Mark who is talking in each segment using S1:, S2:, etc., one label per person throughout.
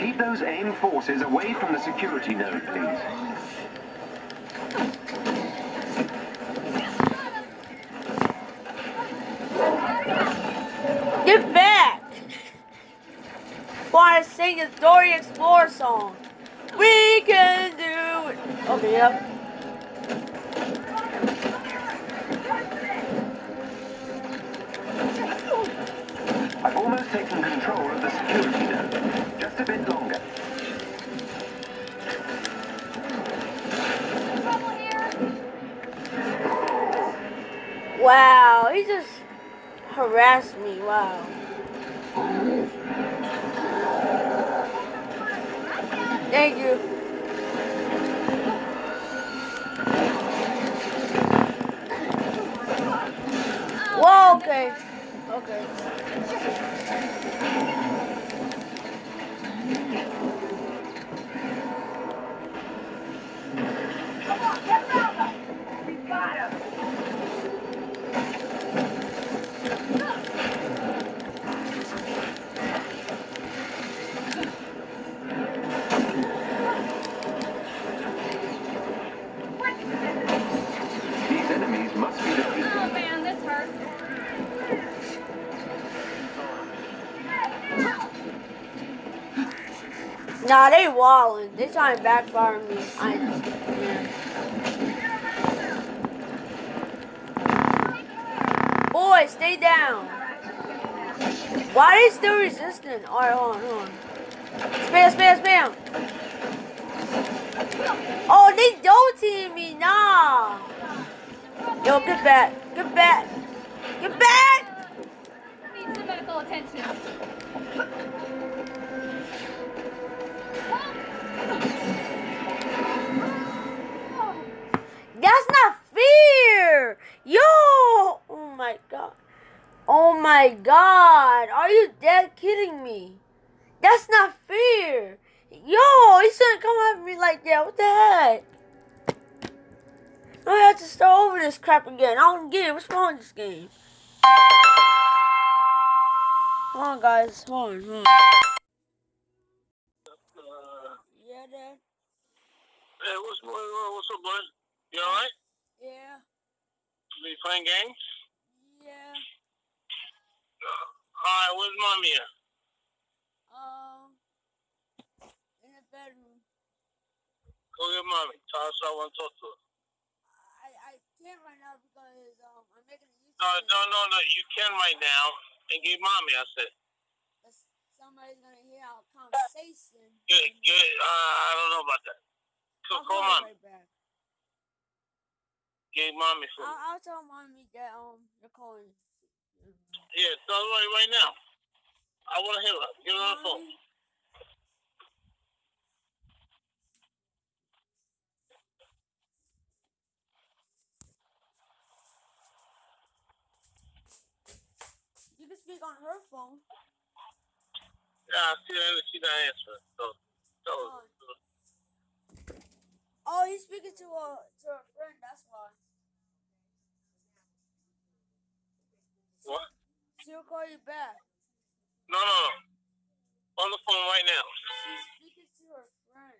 S1: Keep those AIM forces away from the security node, please.
S2: Get back! To sing a Dory Explorer song? We can do it. Okay, yep.
S1: I've almost taken control
S2: he just harassed me. Wow. Thank you. Whoa, okay. Okay. Nah, they walling. They trying to backfire me. I. Boy, stay down. Why are they still resisting? Alright, hold on, hold on. Spam, spam, spam. Oh, they don't team me. Nah. Yo, get back. Get back. Get back.
S3: Need some medical attention.
S2: Are you dead kidding me? That's not fair. Yo, he shouldn't come at me like that. What the heck? I have to start over this crap again. I don't get it. What's wrong with this game? Come on, guys. Hold on. Hold on. Yeah, Dad.
S4: Hey, what's going on? What's up, bud? You alright?
S2: Yeah.
S4: Are You playing games?
S2: Yeah.
S4: Uh, Alright, where's mommy at?
S2: Um. In the bedroom.
S4: Go get mommy. Tell her I want to talk to her.
S2: I, I can't right now because um I'm making a YouTube.
S4: No, no, no, no. You can right now. And get mommy, I said.
S2: Somebody's gonna hear our conversation.
S4: Get, get, uh, I don't know about that. So
S2: I'll
S4: call
S2: call
S4: mommy.
S2: right back.
S4: Get mommy for me.
S2: I'll, I'll tell mommy that um you're calling.
S4: Yeah, her right, right now. I want to hear her. Get her on the phone.
S2: You can speak on her phone.
S4: Yeah, I see her. She not answering. So, her.
S2: Oh, oh he's speaking to a to a friend. That's why.
S4: What?
S2: She'll call you back.
S4: No, no, no. On the phone right now.
S2: She's speaking to her friend.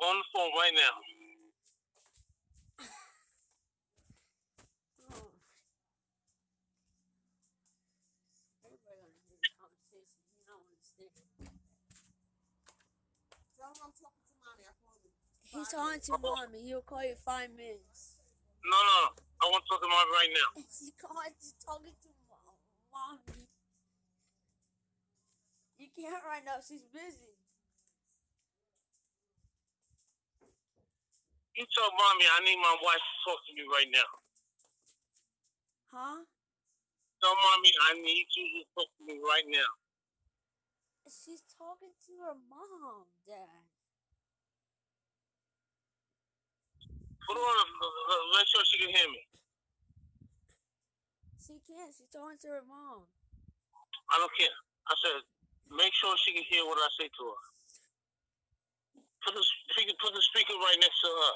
S4: On the phone right now.
S2: Everybody gonna hear the conversation. You don't understand.
S5: Tell him I'm talking to mommy. I called him.
S2: He's talking to mommy. He'll call you five minutes.
S4: No, no, no. I want to talk to mommy right now.
S2: Calling, he's talking to mom, mommy. You can't right now. She's busy.
S4: You tell mommy I need my wife to talk to me right now.
S2: Huh?
S4: Tell mommy I need you to talk to me right now.
S2: She's talking to her mom, Dad.
S4: Put on. A, uh, make sure she can hear me.
S2: She can't. She's talking to her mom.
S4: I don't care. I said, make sure she can hear what I say to her. Put the speaker, put the speaker right next to her.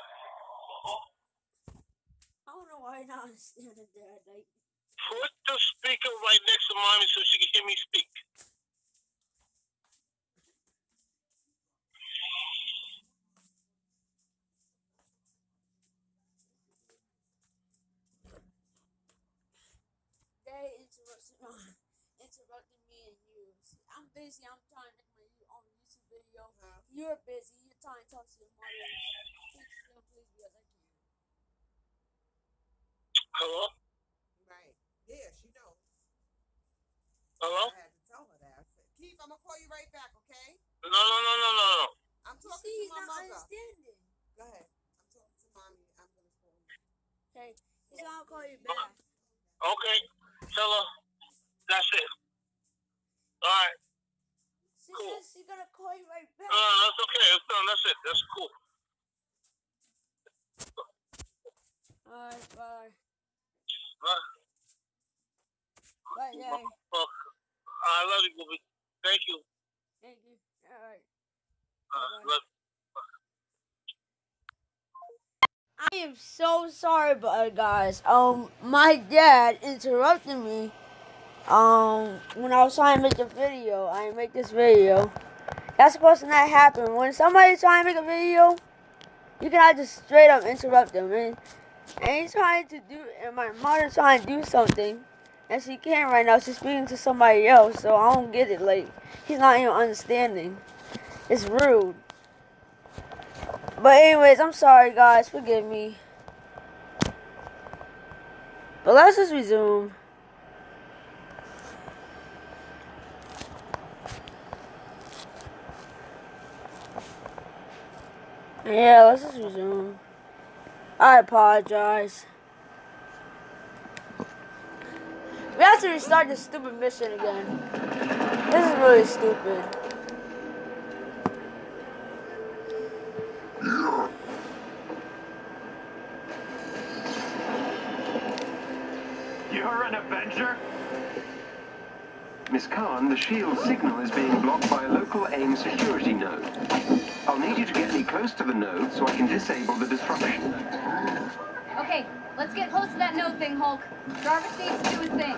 S2: I don't know why not understanding, Dad. Like,
S4: Put the speaker right next to mommy so she can hear me speak.
S2: interrupting me and you. I'm busy. I'm trying to make my own YouTube video.
S5: Huh?
S2: You're busy. You're trying to talk to your mother. Please, you know, please, because I can't.
S4: Hello?
S5: Right. Yeah, she knows.
S4: Hello?
S5: I had to tell her that. I said, Keith, I'm gonna call you right back, okay?
S4: No, no, no, no, no, no.
S5: I'm
S2: You
S5: talking
S2: see,
S5: to
S2: he's
S5: my
S2: not
S5: mother.
S2: understanding.
S5: Go ahead. I'm talking to mommy. I'm gonna call you.
S2: Okay, he's gonna call you uh, back.
S4: Okay. Tell her. That's it. All right.
S2: She
S4: Cool.
S2: says she's gonna call you right back.
S4: No, that's okay. It's done. That's it. That's cool.
S2: Alright, bye.
S4: Uh,
S2: Bye, Daddy.
S4: well, I love you, Booby. Thank you.
S2: Thank you. Alright.
S4: Uh, love
S2: I am so sorry about it, guys. Um, my dad interrupted me. Um, when I was trying to make a video, I make this video. That's supposed to not happen. When somebody's trying to make a video, you cannot just straight up interrupt them. And, and he's trying to do, and my mother's trying to do something, and she can't right now. She's speaking to somebody else, so I don't get it. Like, he's not even understanding. It's rude. But anyways, I'm sorry guys, forgive me. But let's just resume. Yeah, let's just resume. I apologize. We have to restart this stupid mission again. This is really stupid.
S1: You're an Avenger? Miss Khan, the shield signal is being blocked by a local AIM security node. I'll need you to get me close to the node so I can disable the disruption.
S3: Okay, let's get close to that node thing, Hulk. Jarvis needs to do his thing.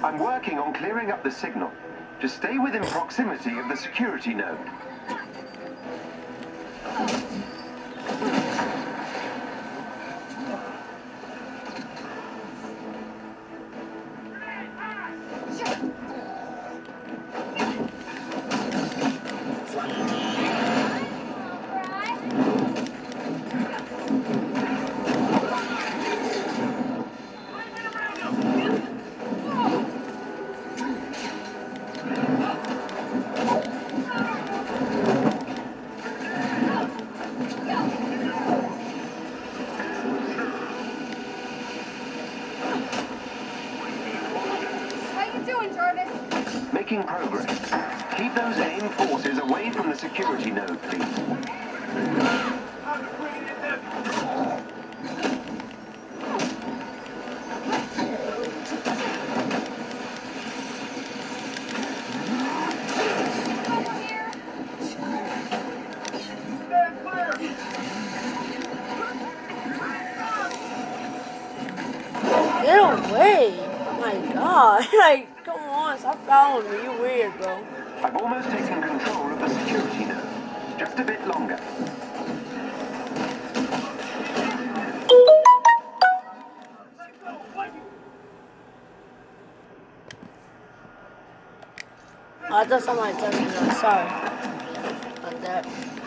S1: I'm working on clearing up the signal. Just stay within proximity of the security node.
S3: Jarvis?
S1: Making progress. Keep those AIM forces away from the security node, please.
S2: Get away! Oh my god. like, on, stop following me. You weird, bro.
S1: I've almost taken control of the security node. Just a bit longer.
S2: I thought somebody touched me. though. Sorry. About that.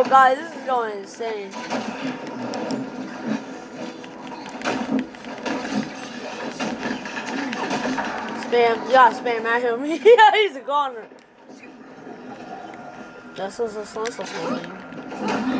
S2: Oh, yo, guys, this is going insane. Spam, yeah, spam at him. yeah, he's a goner. This is a senseless thing. We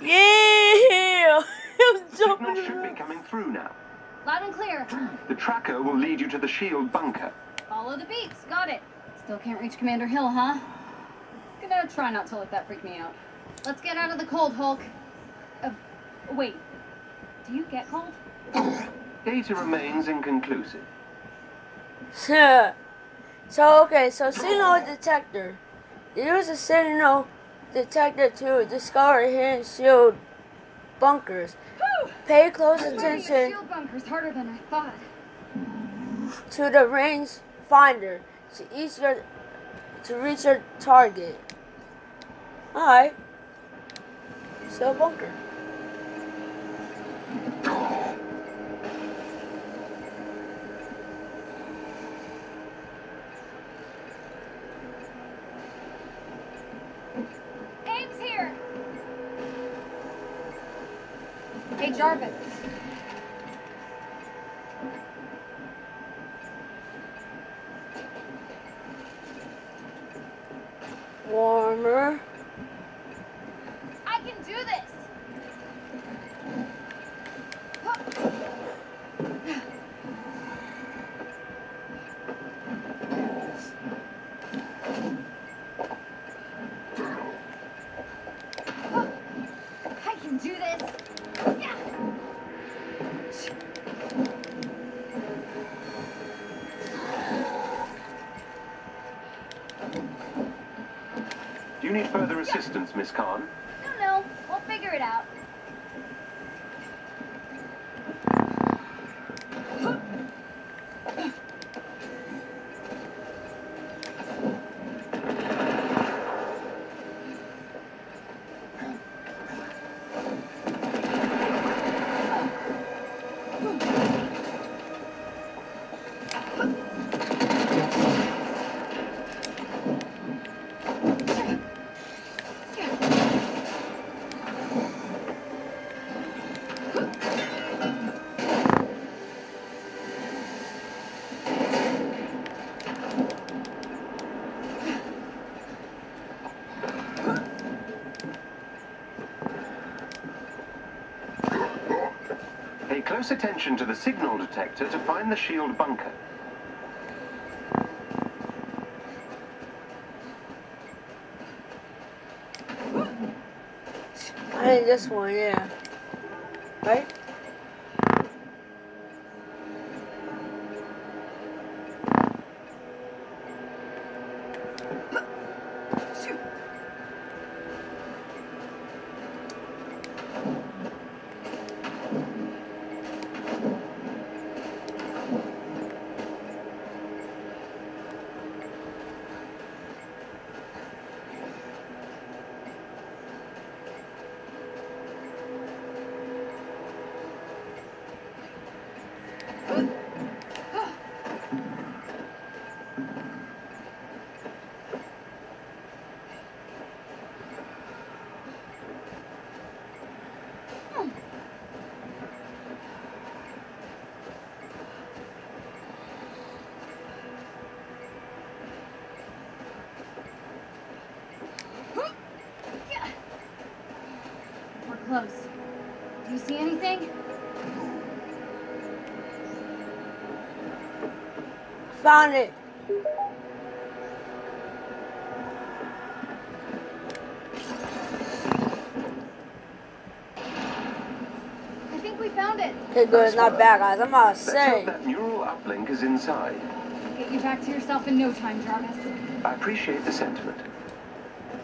S2: Yeah! I'm
S1: Signal
S2: jumping
S1: should be coming through now.
S3: Loud and clear.
S1: The tracker will lead you to the shield bunker.
S3: Follow the beeps. Got it. Still can't reach Commander Hill, huh? Gonna try not to let that freak me out. Let's get out of the cold, Hulk. Uh, wait. Do you get cold?
S1: Data remains inconclusive.
S2: so, okay, so signal detector. Use a signal detector to discover hidden shield bunkers.
S3: Whew!
S2: Pay close attention
S3: shield bunker's harder than I thought.
S2: to the range finder to each your to reach your target. Alright. Shield bunker.
S3: Abe's here! Hey, Jarvis.
S2: Warmer.
S3: I can do this! I can do this! Yeah.
S1: Do you need further assistance, Miss Khan? Close attention to the signal detector to find the shield bunker.
S2: I think this one, yeah. Right?
S3: We're close. Do you see anything?
S2: Found it.
S3: I think we found it.
S2: Okay, good. It's not bad, guys. I'm about to
S1: Let's hope that neural uplink is inside.
S3: Get you back to yourself in no time, Jarvis.
S1: I appreciate the sentiment.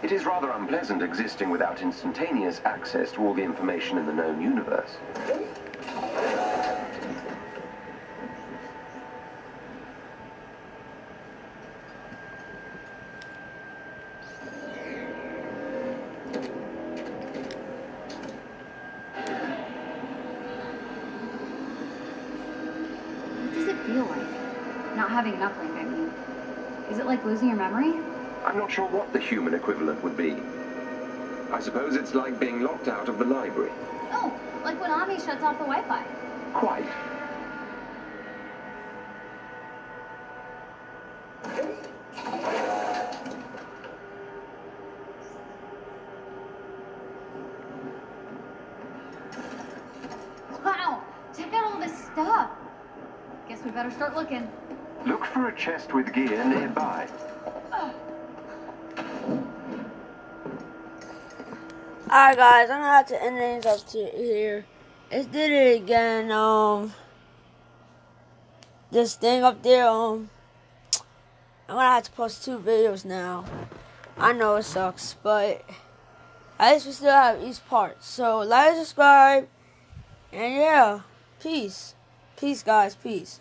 S1: It is rather unpleasant existing without instantaneous access to all the information in the known universe.
S3: What does it feel like? Not having nothing? I mean. Is it like losing your memory?
S1: I'm not sure what the human equivalent would be. I suppose it's like being locked out of the library.
S3: Oh, like when Ammi shuts off the Wi-Fi.
S1: Quite.
S3: Wow, check out all this stuff. Guess we better start looking.
S1: Look for a chest with gear nearby.
S2: Alright guys, I'm gonna have to end things up to here. Let's did it again, um this thing up there, um I'm gonna have to post two videos now. I know it sucks, but at least we still have each part. So like subscribe and yeah, peace. Peace guys, peace.